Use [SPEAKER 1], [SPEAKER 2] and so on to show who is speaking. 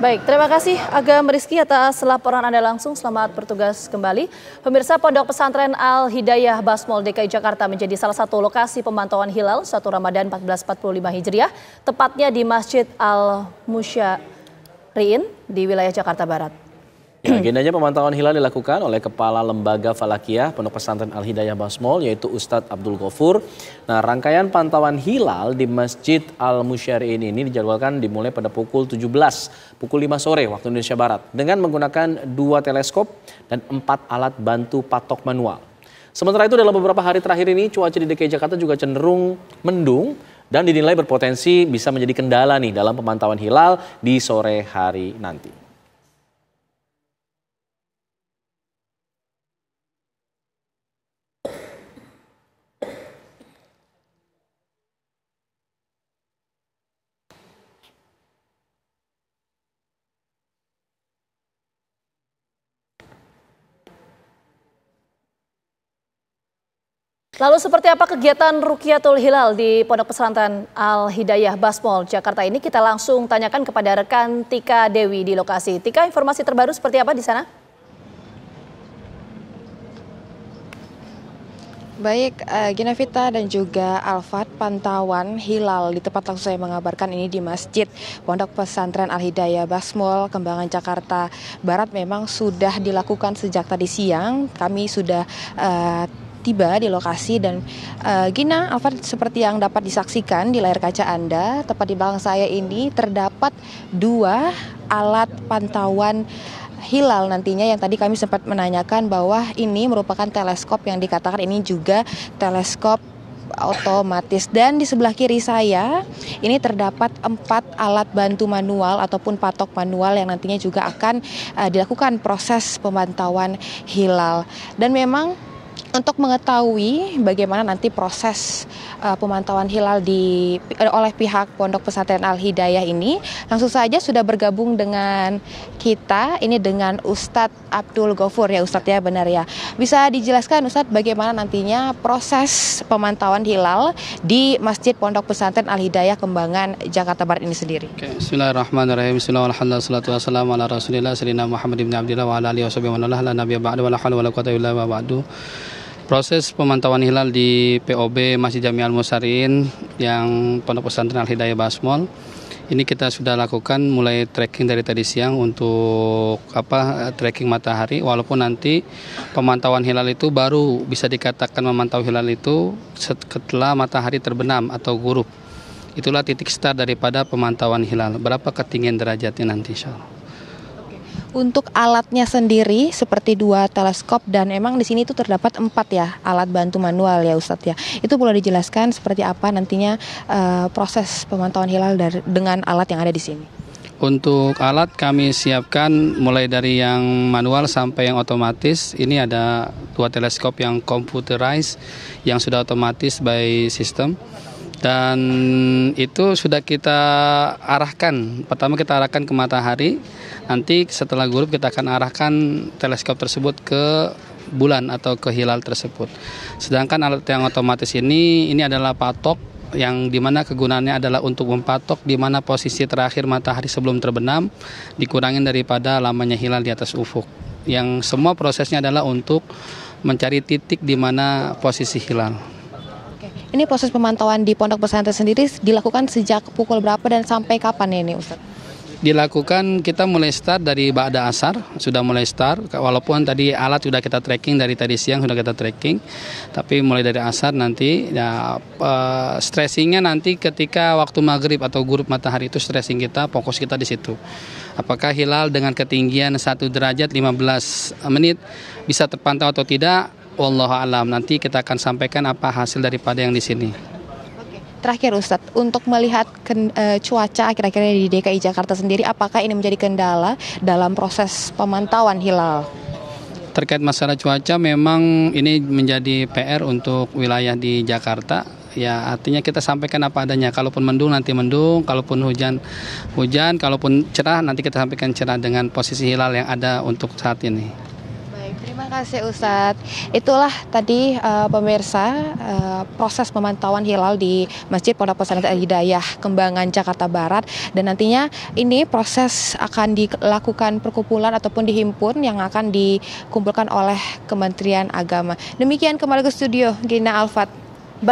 [SPEAKER 1] Baik, terima kasih Agam Rizky atas laporan Anda langsung. Selamat bertugas kembali. Pemirsa Pondok Pesantren Al Hidayah Basmol DKI Jakarta menjadi salah satu lokasi pemantauan hilal 1 Ramadan 1445 Hijriah, tepatnya di Masjid Al Musyariin di wilayah Jakarta Barat.
[SPEAKER 2] Ya, agendanya pemantauan hilal dilakukan oleh Kepala Lembaga Falakiyah Pondok Pesantren Al Hidayah Basmol yaitu Ustadz Abdul Ghafur. Nah, rangkaian pantauan hilal di Masjid Al Musyariin ini dijadwalkan dimulai pada pukul 17, pukul 5 sore waktu Indonesia Barat dengan menggunakan dua teleskop dan empat alat bantu patok manual. Sementara itu dalam beberapa hari terakhir ini cuaca di DKI Jakarta juga cenderung mendung dan dinilai berpotensi bisa menjadi kendala nih dalam pemantauan hilal di sore hari nanti.
[SPEAKER 1] Lalu seperti apa kegiatan Rukiatul Hilal di Pondok Pesantren Al Hidayah Basmol Jakarta ini kita langsung tanyakan kepada rekan Tika Dewi di lokasi. Tika, informasi terbaru seperti apa di sana?
[SPEAKER 3] Baik, uh, Gina Vita dan juga Alfat, pantauan hilal di tempat langsung saya mengabarkan ini di Masjid Pondok Pesantren Al Hidayah Basmol, Kembangan Jakarta Barat memang sudah dilakukan sejak tadi siang. Kami sudah uh, tiba di lokasi dan uh, Gina Alfred seperti yang dapat disaksikan di layar kaca Anda tepat di belakang saya ini terdapat dua alat pantauan hilal nantinya yang tadi kami sempat menanyakan bahwa ini merupakan teleskop yang dikatakan ini juga teleskop otomatis. Dan di sebelah kiri saya ini terdapat empat alat bantu manual ataupun patok manual yang nantinya juga akan uh, dilakukan proses pemantauan hilal. Dan memang untuk mengetahui bagaimana nanti proses uh, pemantauan hilal di uh, oleh pihak Pondok Pesantren Al Hidayah ini, langsung saja sudah bergabung dengan kita ini dengan Ustadz Abdul Gofur ya Ustadz ya benar ya. Bisa dijelaskan Ustadz bagaimana nantinya proses pemantauan hilal di Masjid Pondok Pesantren Al Hidayah Kembangan Jakarta Barat ini sendiri.
[SPEAKER 4] Bismillahirrahmanirrahim. Bismillahirrahmanirrahim. Proses pemantauan hilal di POB Masjid Jami Al Musarin yang Pondok Pesantren Al Hidayah Basmol ini kita sudah lakukan mulai tracking dari tadi siang untuk apa tracking matahari walaupun nanti pemantauan hilal itu baru bisa dikatakan memantau hilal itu setelah matahari terbenam atau gurup. Itulah titik start daripada pemantauan hilal. Berapa ketinggian derajatnya nanti insya Allah.
[SPEAKER 3] Untuk alatnya sendiri seperti dua teleskop dan emang di sini itu terdapat empat ya alat bantu manual ya Ustadz ya. Itu boleh dijelaskan seperti apa nantinya uh, proses pemantauan hilal dari, dengan alat yang ada di sini.
[SPEAKER 4] Untuk alat kami siapkan mulai dari yang manual sampai yang otomatis. Ini ada dua teleskop yang computerized yang sudah otomatis by system dan itu sudah kita arahkan. Pertama kita arahkan ke matahari, nanti setelah grup kita akan arahkan teleskop tersebut ke bulan atau ke hilal tersebut. Sedangkan alat yang otomatis ini ini adalah patok yang di mana kegunaannya adalah untuk mempatok di mana posisi terakhir matahari sebelum terbenam dikurangin daripada lamanya hilal di atas ufuk. Yang semua prosesnya adalah untuk mencari titik di mana posisi hilal.
[SPEAKER 3] Ini proses pemantauan di pondok pesantren sendiri dilakukan sejak pukul berapa dan sampai kapan ini Ustaz?
[SPEAKER 4] Dilakukan kita mulai start dari Ba'da Asar, sudah mulai start, walaupun tadi alat sudah kita tracking dari tadi siang sudah kita tracking, tapi mulai dari Asar nanti, ya uh, stressingnya nanti ketika waktu maghrib atau grup matahari itu stressing kita, fokus kita di situ. Apakah hilal dengan ketinggian 1 derajat 15 menit bisa terpantau atau tidak, Wallahu alam. Nanti kita akan sampaikan apa hasil daripada yang di sini.
[SPEAKER 3] Terakhir Ustadz, untuk melihat ken, e, cuaca akhir-akhir di DKI Jakarta sendiri, apakah ini menjadi kendala dalam proses pemantauan hilal?
[SPEAKER 4] Terkait masalah cuaca, memang ini menjadi PR untuk wilayah di Jakarta. Ya artinya kita sampaikan apa adanya. Kalaupun mendung nanti mendung, kalaupun hujan hujan, kalaupun cerah nanti kita sampaikan cerah dengan posisi hilal yang ada untuk saat ini.
[SPEAKER 3] Terima kasih Ustadz. Itulah tadi uh, pemirsa uh, proses pemantauan hilal di Masjid Pondok Pesantren Hidayah Kembangan Jakarta Barat dan nantinya ini proses akan dilakukan perkumpulan ataupun dihimpun yang akan dikumpulkan oleh Kementerian Agama. Demikian kembali ke studio Gina Alfat.